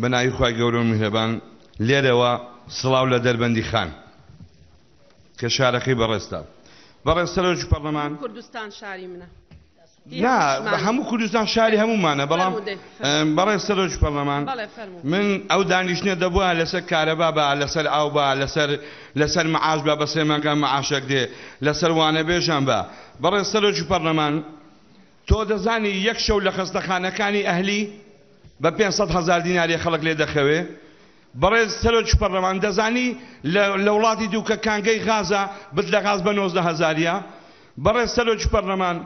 بە ناوی خوای گەورە و میهرەبان. لێرەوە سڵاو لە دەربەندی خان کە شارەکەی بەڕێزتە بەڕێز سەرۆکی پەڕلەمان. کوردستان شاری منە. نا هەموو کوردستان شاری هەموومانە بەڵام بەڕێ سەرۆژ پەرلەمان من ئەو دانیشتە دەبووە لەسەر کارەبا بە لەسەر ئاو بە لەسەر لەسەر معاش بە بە سێمەکان معاشەک دێ لەسەر وانە بێژان بە بەڕێ سەرۆژی پەرلەمان تۆ دەزانی یەک شەو لە خەستەخانەکانی ئەهلی بە پێنج سەد هەزار دیناریە خەڵک لێ دەخەوێ؟ بەڕێز سەرۆکی پەڕلەمان دەزانی لە وڵاتی دوو کە کانگەی غازە بت لە غاز بە نۆزدە هەزاریە؟ بەڕێز سەرۆکی پەڕلەمان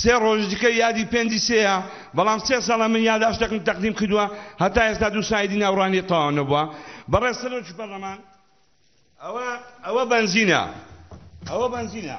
سێ ڕۆژ دیکە یادی پێنجی سێیە بەڵام سێ ساڵە من یاداشتەکم تەقدیم کردووە هەتا ئێستا دوو سایدی ناوڕانی تەواو نەبووە بەڕێز سەرۆکی پەڕلەمان ئەوە ئەوە بەنزینە ئەوە بەنزینە